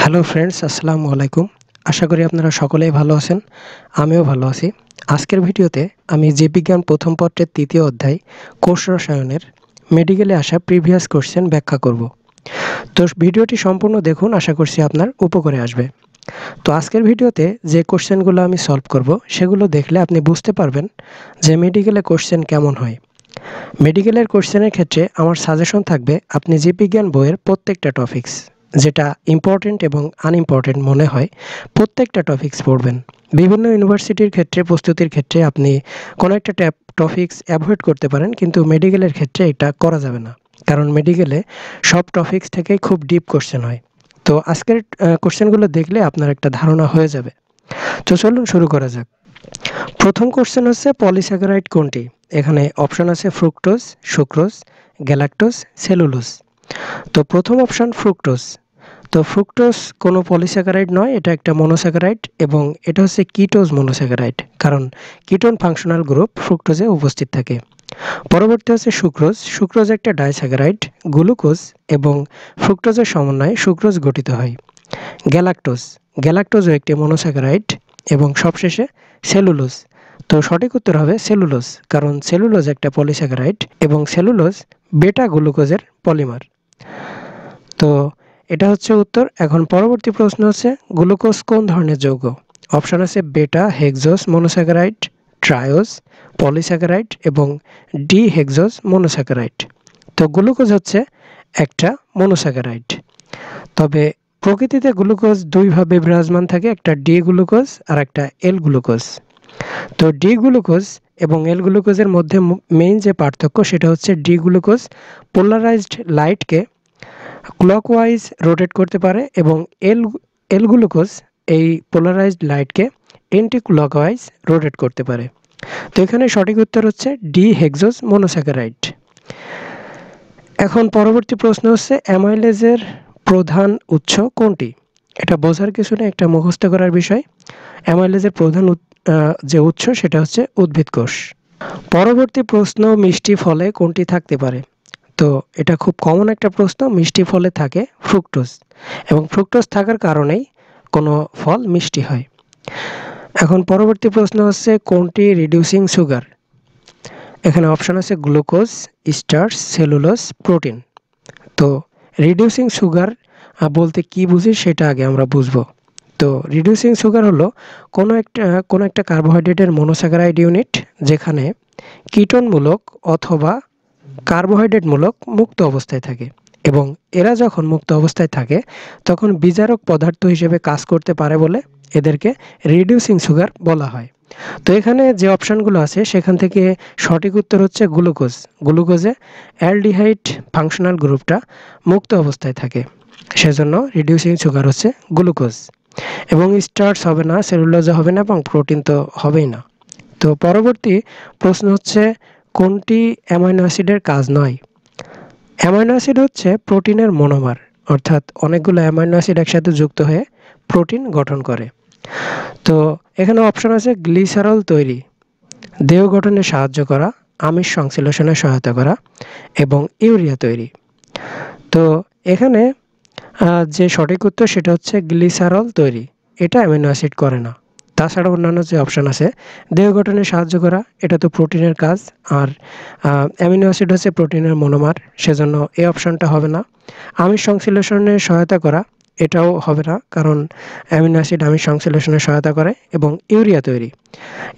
Hello friends আসসালামু আলাইকুম আশা করি আপনারা সকলেই ভালো আছেন, আমিও ভালো আছি। আজকের ভিডিওতে আমি জীববিজ্ঞান প্রথম পত্রের তৃতীয় অধ্যায়, কোষ রসায়নের মেডিকেলে আসা প্রিভিয়াস কোশ্চেন ব্যাখ্যা করব। তো ভিডিওটি সম্পূর্ণ দেখুন, আশা করছি আপনার উপকারে আসবে। তো আজকের ভিডিওতে যে কোশ্চেনগুলো আমি সলভ করব, সেগুলো দেখলে আপনি বুঝতে পারবেন যে মেডিকেলে কোশ্চেন কেমন হয়। মেডিকেলের কোশ্চেনের ক্ষেত্রে আমার সাজেশন থাকবে, আপনি জীববিজ্ঞান বইয়ের প্রত্যেকটা টপিকস যেটা ইম্পর্টেন্ট এবং আনইম্পর্টেন্ট মনে হয়, প্রত্যেকটা টপিকস পড়বেন। বিভিন্ন ইউনিভার্সিটির ক্ষেত্রে, প্রস্তুতির ক্ষেত্রে আপনি কোনো একটা ট্যাপ টপিক্স অ্যাভয়েড করতে পারেন, কিন্তু মেডিকেলের ক্ষেত্রে এটা করা যাবে না। কারণ মেডিকেলে সব টপিকস থেকেই খুব ডিপ কোশ্চেন হয়। তো আজকের কোশ্চেনগুলো দেখলে আপনার একটা ধারণা হয়ে যাবে। তো চলুন শুরু করা যাক। প্রথম কোশ্চেন হচ্ছে পলিস্যাকারাইড কোনটি? এখানে অপশন আছে ফ্রুক্টোজ সুক্রোজ গ্যালাক্টোজ সেলুলোজ তো প্রথম অপশন ফ্রুক্টোজ তো ফ্রুক্টোজ কোনো পলিস্যাকারাইড নয়, এটা একটা মনোস্যাকারাইড এবং এটা হচ্ছে কিটোজ মনোস্যাকারাইড কারণ কিটোন ফাংশনাল গ্রুপ ফ্রুক্টোজে উপস্থিত থাকে। পরবর্তী হচ্ছে সুক্রোজ সুক্রোজ একটা ডাইস্যাকারাইড গ্লুকোজ এবং ফ্রুক্টোজের সমন্বয়ে সুক্রোজ গঠিত হয়। গ্যালাক্টোজ গ্যালাক্টোজও একটি মনোস্যাকারাইড এবং সবশেষে সেলুলোজ তো সঠিক উত্তর হবে সেলুলোজ কারণ সেলুলোজ একটা পলিস্যাকারাইড এবং সেলুলোজ বেটা গ্লুকোজের পলিমার তো এটা হচ্ছে উত্তর। এখন পরবর্তী প্রশ্ন হচ্ছে, গ্লুকোজ কোন ধরনের যৌগ? অপশান আছে beta hexose monosaccharide triose polysaccharide এবং ডি হেক্সোস মনোস্যাকারাইড তো গ্লুকোজ হচ্ছে একটা মনোস্যাকারাইড তবে প্রকৃতিতে গ্লুকোজ দুইভাবে বিরাজমান থাকে, একটা ডি গ্লুকোজ আর একটা এল গ্লুকোজ। তো ডি গ্লুকোজ এবং এল গ্লুকোজের মধ্যে মেইন যে পার্থক্য সেটা হচ্ছে ডি গ্লুকোজ পোলারাইজড লাইটকে ক্লকওয়াইজ রোটেট করতে পারে এবং এল এল গ্লুকোজ এই পোলারাইজড লাইটকে এন্টি ক্লকওয়াইজ রোটেট করতে পারে। তো এখানে সঠিক উত্তর হচ্ছে ডি হেক্সোস মনোস্যাকারাইড এখন পরবর্তী প্রশ্ন হচ্ছে অ্যামাইলেজের প্রধান উৎস কোনটি? এটা বোঝার কিছু নেই, একটা মুখস্থ করার বিষয়। অ্যামাইলেজের প্রধান যে উৎস সেটা হচ্ছে উদ্ভিদ কোষ পরবর্তী প্রশ্ন মিষ্টি ফলে কোনটি থাকতে পারে? তো এটা খুব কমন একটা প্রশ্ন, মিষ্টি ফলে থাকে ফ্রুক্টোজ এবং ফ্রুক্টোজ থাকার কারণেই কোনো ফল মিষ্টি হয়। এখন পরবর্তী প্রশ্ন হচ্ছে, কোনটি রিডিউসিং সুগার এখানে অপশান আছে গ্লুকোজ স্টার্স সেলুলোজ প্রোটিন তো রিডিউসিং সুগার বলতে কি বুঝি সেটা আগে আমরা বুঝব। তো রিডিউসিং সুগার হলো কোনো একটা কোনো একটা কার্বোহাইড্রেটের মনোস্যাকারাইড ইউনিট যেখানে কিটনমূলক অথবা কার্বোহাইড্রেটমূলক মুক্ত অবস্থায় থাকে এবং এরা যখন মুক্ত অবস্থায় থাকে, তখন বিজারক পদার্থ হিসেবে কাজ করতে পারে বলে এদেরকে রিডিউসিং সুগার বলা হয়। তো এখানে যে অপশানগুলো আছে, সেখান থেকে সঠিক উত্তর হচ্ছে গ্লুকোজ গ্লুকোজে অ্যালডিহাইড ফাংশনাল গ্রুপটা মুক্ত অবস্থায় থাকে। সেজন্য রিডিউসিং সুগার হচ্ছে গ্লুকোজ এবং স্টার্চ হবে না সেলুলোজা হবে না এবং প্রোটিন তো হবেই না। তো পরবর্তী প্রশ্ন হচ্ছে কোনটি অ্যামাইনো অ্যাসিডের কাজ নয়? অ্যামাইনো অ্যাসিড হচ্ছে প্রোটিনের মনোমার, অর্থাৎ অনেকগুলো অ্যামাইনো অ্যাসিড একসাথে যুক্ত হয়ে প্রোটিন গঠন করে। তো এখানে অপশন আছে গ্লিসারল তৈরি। দেহ গঠনে সাহায্য করা, আমিষ সংশ্লেষণে সহায়তা করা এবং ইউরিয়া তৈরি। তো এখানে যে সঠিক উত্তর সেটা হচ্ছে গ্লিসারল তৈরি। এটা অ্যামিনো অ্যাসিড করে না। তাছাড়া অন্যান্য যে অপশান আছে, দেহ গঠনে সাহায্য করা, এটা তো প্রোটিনের কাজ। আর অ্যামিনো অ্যাসিড হচ্ছে প্রোটিনের মনোমার, সেজন্য এই অপশানটা হবে না। আমিষ সংশ্লেষণে সহায়তা করা, এটাও হবে না, কারণ অ্যামিনো অ্যাসিড আমিষ সংশ্লেষণে সহায়তা করে এবং ইউরিয়া তৈরি।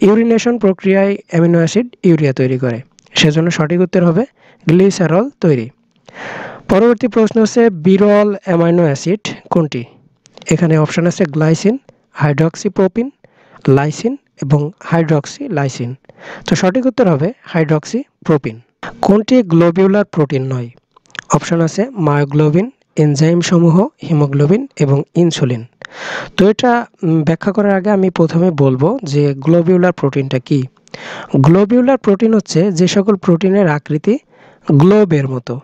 ইউরিনেশন প্রক্রিয়ায় অ্যামিনো অ্যাসিড ইউরিয়া তৈরি করে, সেজন্য সঠিক উত্তর হবে গ্লিসারল তৈরি। পরবর্তী প্রশ্ন হচ্ছে বিরল অ্যামাইনো অ্যাসিড কোনটি? এখানে অপশান আছে গ্লাইসিন, হাইড্রক্সিপ্রোপিন লাইসিন এবং হাইড্রক্সি লাইসিন তো সঠিক উত্তর হবে হাইড্রক্সি প্রোপিন কোনটি গ্লোবিউলার প্রোটিন নয়? অপশান আছে মায়োগ্লোবিন এনজাইম সমূহ হিমোগ্লোবিন এবং ইনসুলিন। তো এটা ব্যাখ্যা করার আগে আমি প্রথমে বলব যে গ্লোবিউলার প্রোটিনটা কি। গ্লোবিউলার প্রোটিন হচ্ছে যে সকল প্রোটিনের আকৃতি গ্লোবের মতো।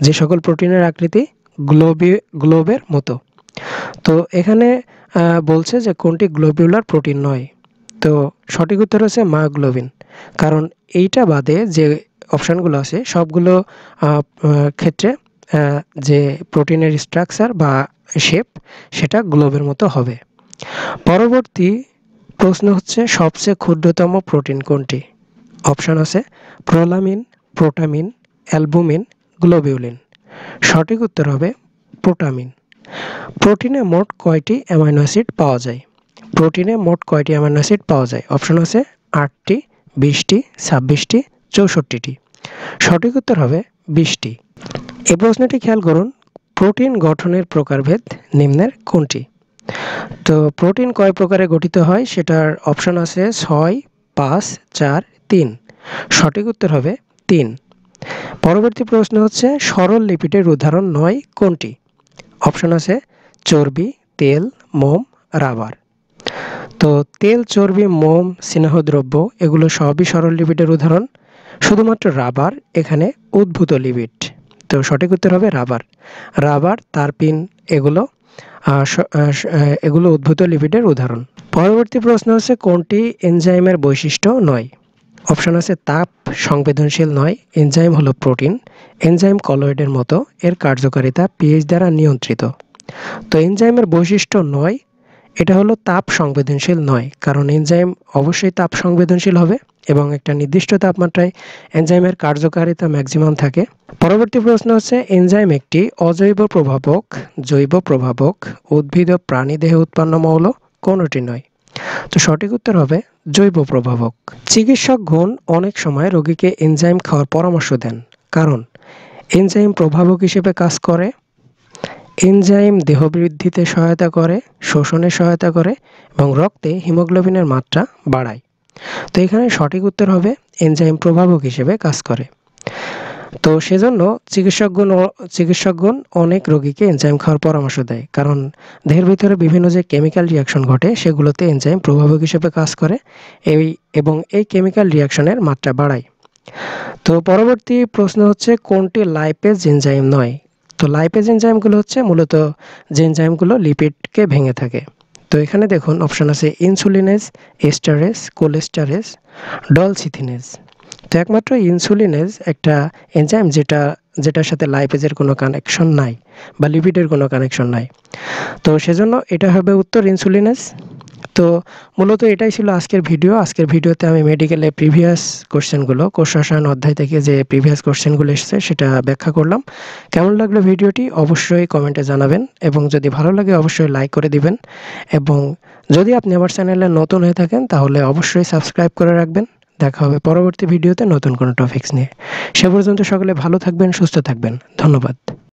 যে সকল প্রোটিনের আকৃতি গ্লোবি, গ্লোবের মতো। তো এখানে বলছে যে কোনটি গ্লোবিউলার প্রোটিন নয়। তো সঠিক উত্তর হচ্ছে মায়োগ্লোবিন কারণ এইটা বাদে যে অপশানগুলো আছে, সবগুলো ক্ষেত্রে যে প্রোটিনের স্ট্রাকচার বা শেপ সেটা গ্লোবের মতো হবে। পরবর্তী প্রশ্ন হচ্ছে সবচেয়ে ক্ষুদ্রতম প্রোটিন কোনটি? অপশান আছে প্রোলামিন প্রোটামিন, অ্যালবুমিন গ্লোবিউলিন সঠিক উত্তর হবে প্রোটামিন। প্রোটিনে মোট কয়টি অ্যামাইনো অ্যাসিড পাওয়া যায়? প্রোটিনে মোট কয়টি অ্যামাইনো অ্যাসিড পাওয়া যায়? অপশন আছে আটটি, বিশটি, ছাব্বিশটি, চৌষট্টিটি। সঠিক উত্তর হবে বিশটি। এই প্রশ্নটি খেয়াল করুন, প্রোটিন গঠনের প্রকারভেদ নিম্নের কোনটি? তো প্রোটিন কয় প্রকারে গঠিত হয়? সেটার অপশন আছে ছয়, পাঁচ, চার, তিন। সঠিক উত্তর হবে তিন। পরবর্তী প্রশ্ন হচ্ছে সরল লিপিডের উদাহরণ নয় কোনটি? অপশন আছে চর্বি, তেল, মোম, রাবার। তো তেল, চর্বি, মোম স্নেহদ্রব্য এগুলো সবই সরল লিপিডের উদাহরণ। শুধুমাত্র রাবার এখানে উদ্ভূত লিপিড। তো সঠিক উত্তর হবে রাবার। রাবার, তারপিন, এগুলো এগুলো উদ্ভূত লিপিডের উদাহরণ। পরবর্তী প্রশ্ন হচ্ছে কোনটি এনজাইমের বৈশিষ্ট্য নয়? অপশন আছে তাপ সংবেদনশীল নয়, এনজাইম হলো প্রোটিন, এনজাইম কলয়েডের মতো, এর কার্যকারিতা পিএইচ দ্বারা নিয়ন্ত্রিত। তো এনজাইমের বৈশিষ্ট্য নয়, এটা হলো তাপ সংবেদনশীল নয়, কারণ এনজাইম অবশ্যই তাপ সংবেদনশীল হবে এবং একটা নির্দিষ্ট তাপমাত্রায় এনজাইমের কার্যকারিতা ম্যাক্সিমাম থাকে। পরবর্তী প্রশ্ন হচ্ছে, এনজাইম একটি অজৈব প্রভাবক, জৈব প্রভাবক, উদ্ভিদ ও প্রাণী দেহে উৎপন্ন মৌল, কোনোটি নয়। তো সঠিক উত্তর হবে জৈব প্রভাবক। চিকিৎসক গুণ অনেক সময় রোগীকে এনজাইম খাওয়ার পরামর্শ দেন। কারণ, এনজাইম প্রভাবক হিসেবে কাজ করে, এনজাইম দেহবৃদ্ধিতে সহায়তা করে, শোষণে সহায়তা করে এবং রক্তে হিমোগ্লোবিনের মাত্রা বাড়ায়। তো এখানে সঠিক উত্তর হবে এনজাইম প্রভাবক হিসেবে কাজ করে। তো সেজন্য চিকিৎসকগণ চিকিৎসকগণ অনেক রোগীকে এনজাইম খাওয়ার পরামর্শ দেয়। কারণ দেহের ভিতরে বিভিন্ন যে কেমিক্যাল রিয়াকশন ঘটে, সেগুলোতে এনজাইম প্রভাবক হিসেবে কাজ করে, এই এবং এই কেমিক্যাল রিয়াকশনের মাত্রা বাড়ায়। তো পরবর্তী প্রশ্ন হচ্ছে, কোনটি লাইপেজ এনজাইম নয়? তো লাইপেজ এনজাইমগুলো হচ্ছে মূলত যে এনজাইমগুলো লিপিডকে ভেঙে থাকে। তো এখানে দেখুন অপশান আছে ইনসুলিনেজ এস্টারেস কোলেস্টারেস ডলসিথিনেজ তো একমাত্র ইনসুলিনেজ একটা এনজাইম যেটা, যেটার সাথে লাইপেজের কোনো কানেকশন নাই বা লিপিডের কোনো কানেকশন নাই। তো সেজন্য এটা হবে উত্তর ইনসুলিনেজ তো মূলত এটাই ছিল আজকের ভিডিও আজকের ভিডিওতে আমি মেডিকেলে প্রিভিয়াস কোশ্চেনগুলো কোষ রসায়ন অধ্যায় থেকে যে প্রিভিয়াস কোশ্চেনগুলো এসেছে সেটা ব্যাখ্যা করলাম। কেমন লাগল ভিডিওটি অবশ্যই কমেন্টে জানাবেন এবং যদি ভালো লাগে অবশ্যই লাইক করে দিবেন। এবং যদি আপনি আমার চ্যানেলে নতুন হয়ে থাকেন তাহলে অবশ্যই সাবস্ক্রাইব করে রাখবেন। দেখা হবে পরবর্তী ভিডিওতে নতুন কোনো টপিক্স নিয়ে। সে পর্যন্ত সকলে ভালো থাকবেন, সুস্থ থাকবেন। ধন্যবাদ।